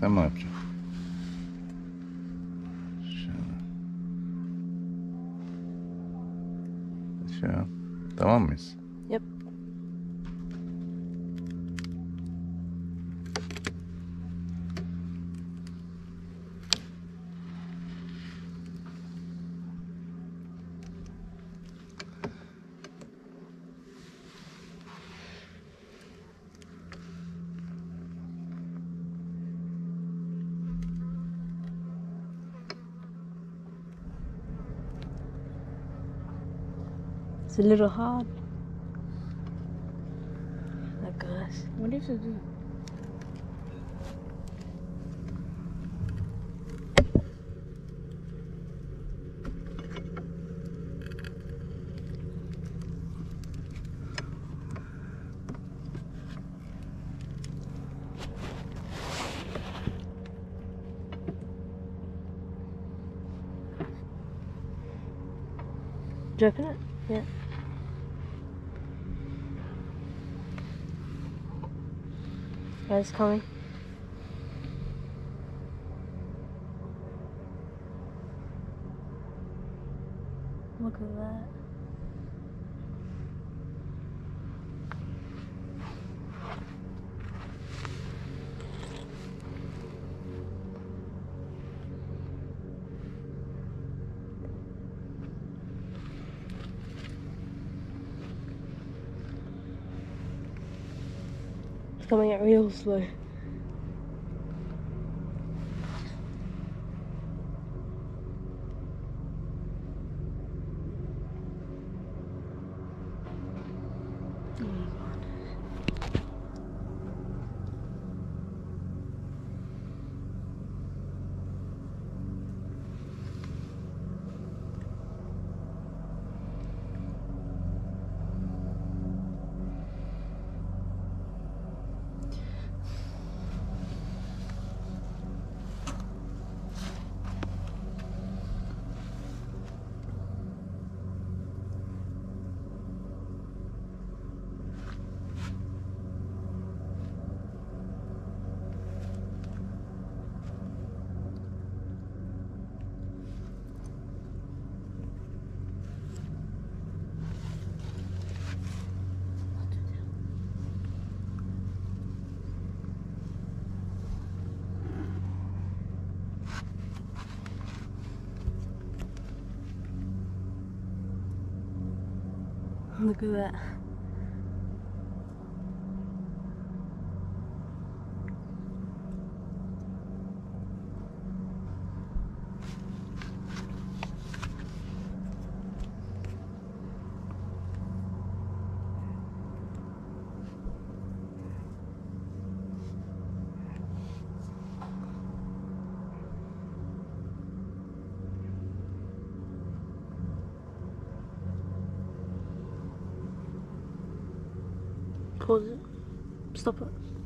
Sen mi yapacaksın? Tamam mıyız? Yep. It's a little hard. I guess. What do? Do you open it? Yeah. It's coming. Look at that. It's coming out real slow. Look at Pause. Stop it.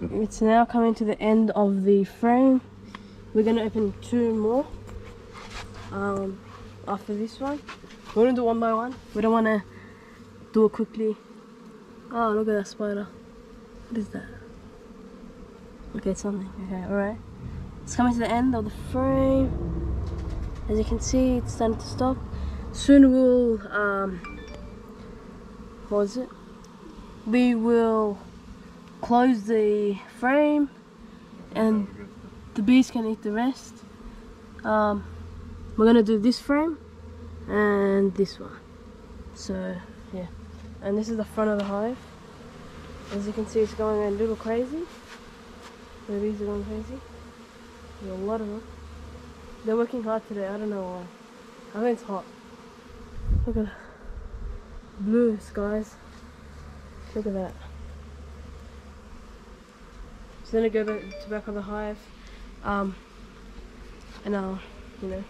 It's now coming to the end of the frame. We're gonna open two more. Um, after this one, we're gonna do one by one. We don't wanna do it quickly. Oh, look at that spider. What is that? Okay, something. Okay, alright. It's coming to the end of the frame. As you can see, it's starting to stop. Soon we'll, um, what was it? We will close the frame and the bees can eat the rest. Um, we're gonna do this frame and this one. So, yeah. And this is the front of the hive. As you can see, it's going a little crazy. The bees are going crazy. There's a lot of them. They're working hard today. I don't know why. I think it's hot. Look at that. Blue skies. Look at that. So then I go back to back on the hive. Um, and I'll, you know,